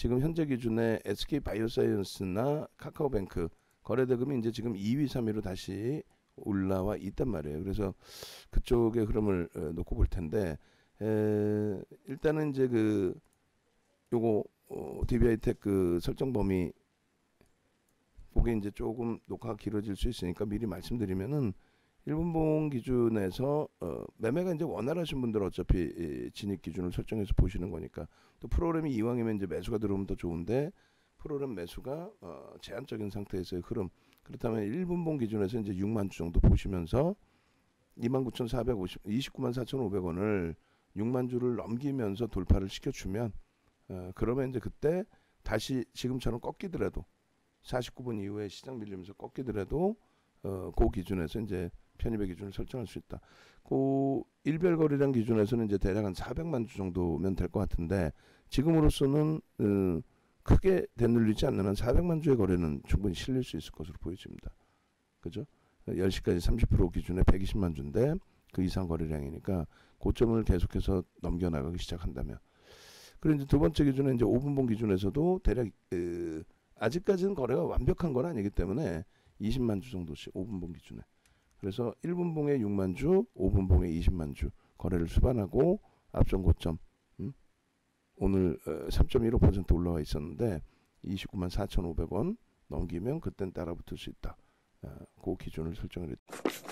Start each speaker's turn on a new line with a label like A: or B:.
A: 지금 현재 기준에 SK 바이오사이언스나 카카오뱅크 거래 대금이 이제 지금 2위, 3위로 다시 올라와 있단 말이에요. 그래서 그쪽의 흐름을 어, 놓고 볼 텐데 에, 일단은 이제 그 요거 어, DBI텍 그 설정 범위 그게 이제 조금 녹화가 길어질 수 있으니까 미리 말씀드리면은 일분봉 기준에서 어, 매매가 이제 원활하신 분들 은 어차피 이 진입 기준을 설정해서 보시는 거니까 또 프로그램이 이왕이면 이제 매수가 들어오면 더 좋은데 프로그램 매수가 어, 제한적인 상태에서의 흐름. 그렇다면 1분봉 기준에서 이제 6만 주 정도 보시면서 29,450 29만 4,500원을 6만 주를 넘기면서 돌파를 시켜주면 어, 그러면 이제 그때 다시 지금처럼 꺾이더라도 49분 이후에 시장 밀리면서 꺾이더라도 어, 그 기준에서 이제 편입의 기준을 설정할 수 있다. 그 일별 거래량 기준에서는 이제 대략 한 400만 주 정도면 될 것 같은데 지금으로서는 어, 크게 되눌리지 않는 한 400만 주의 거래는 충분히 실릴 수 있을 것으로 보여집니다. 그죠? 10시까지 30% 기준에 120만 주인데 그 이상 거래량이니까 고점을 계속해서 넘겨나가기 시작한다면 그리고 이제 두 번째 기준은 이제 5분봉 기준에서도 대략 그 아직까지는 거래가 완벽한 건 아니기 때문에 20만 주 정도씩 5분봉 기준에 그래서 1분 봉에 6만 주, 5분 봉에 20만 주 거래를 수반하고 앞전 고점 음? 오늘 어, 3.15% 올라와 있었는데 29만 4,500원 넘기면 그땐 따라 붙을 수 있다. 어, 그 기준을 설정을 했.